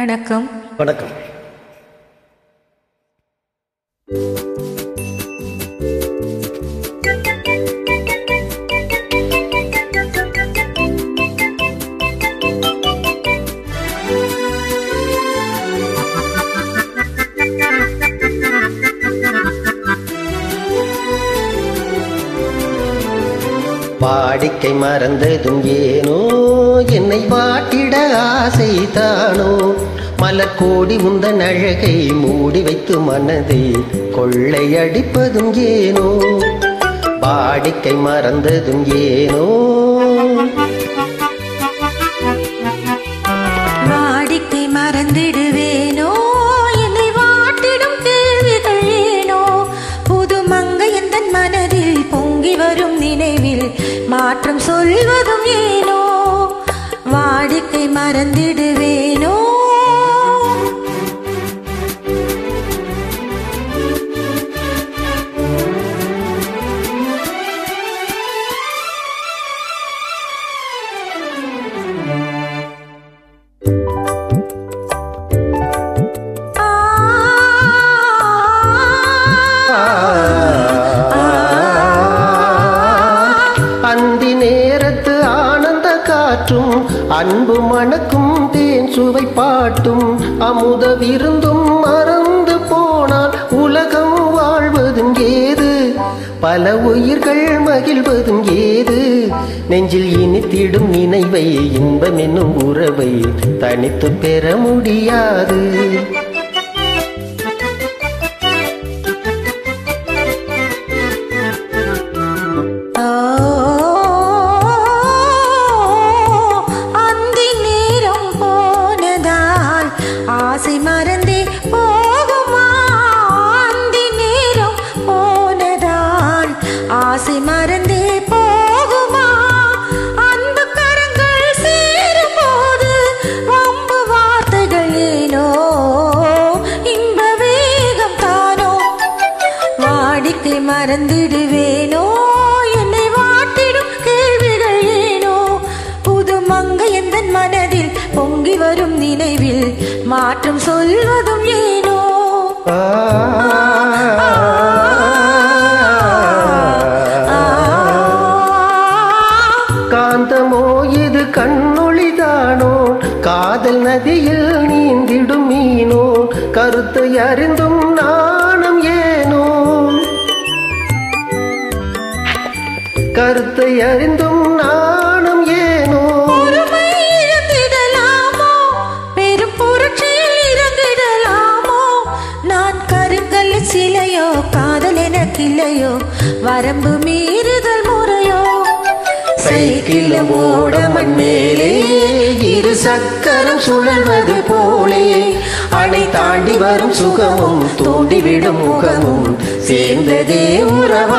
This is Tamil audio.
வணக்கம். வணக்கம். வாடிக்கை மறந்ததும் ஏனோ? என்னை வாட்டிட ஆசை தானோ? மலர் கோடி உந்தன் அழகை மூடி வைத்து மனதை கொள்ளையடிப்பதும் ஏனோ? வாடிக்கை மறந்ததும் ஏனோ? நினைவில் மாற்றம் சொல்வதும் ஏனோ? வாடிக்கை மறந்திடுவேனோ? அன்பு மணக்கும் தேன் சுவை பாட்டும் அமுத விருந்தும் மறந்து போனால் உலகம் வாழ்வதும் ஏது? பல உயிர்கள் மகிழ்வதும் ஏது? நெஞ்சில் இனித்திடும் நினைவை இன்பம் என்னும் உறவை தனித்து பெற முடியாது. மறந்துடுவேனோ? என்னை வாட்டிடும் கேள்விகள் ஏனோ? புது மங்கை எந்த மனதில் பொங்கி வரும் நினைவில் மாற்றம் சொல்வதும் ஏனோ? காந்தமோ இது கண்ணொழிதானோ காதல் நதியில் நீந்திடும் மீனோ? கருத்தை அறிந்தும் நான் கருத்தை அறிந்தும் நாணம் ஏனோ? இழந்திடலாமோ பெரும் புரட்சியில் இறங்கிடலாமோ நான் கருங்கல் சிலையோ காதல் எனக்கில்லையோ வரம்பு மீறுதல் முறையோ? சைக்கிளும் ஓட மண் மேலே இரு சக்கரம் சுழல்வது போலே. அணை தாண்டி வரும் சுகமும் தூண்டிவிடும் முகமும். சேர்ந்ததே உறவ?